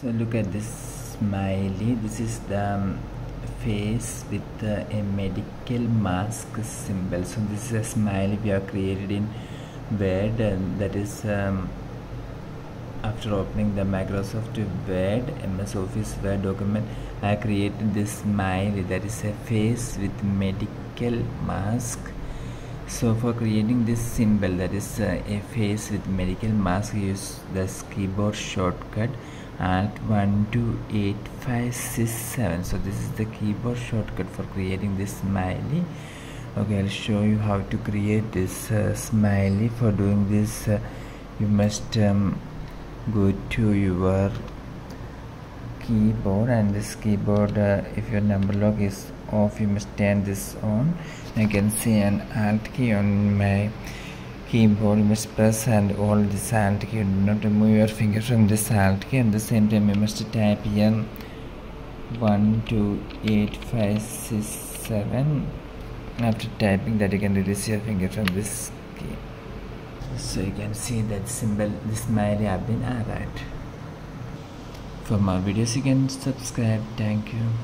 so look at this smiley. This is the um, face with uh, a medical mask symbol. So this is a smiley we have created in word and that is um, after opening the Microsoft Word MS Office Word document I created this smiley. That is a face with medical mask so for creating this symbol that is uh, a face with medical mask use this keyboard shortcut alt 128567 so this is the keyboard shortcut for creating this smiley. Okay I'll show you how to create this uh, smiley. For doing this uh, you must um, go to your keyboard and this keyboard uh, if your number lock is off you must turn this on. I can see an alt key on my keyboard. You must press and hold this alt key. Do not remove your finger from this alt key. At the same time you must type here 128567 after typing that you can release your finger from this key. So you can see that symbol this smiley have been added for more videos. You can subscribe. Thank you